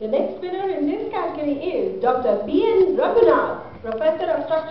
The next winner in this category is Dr. B. N. Raghunath, Professor of Structural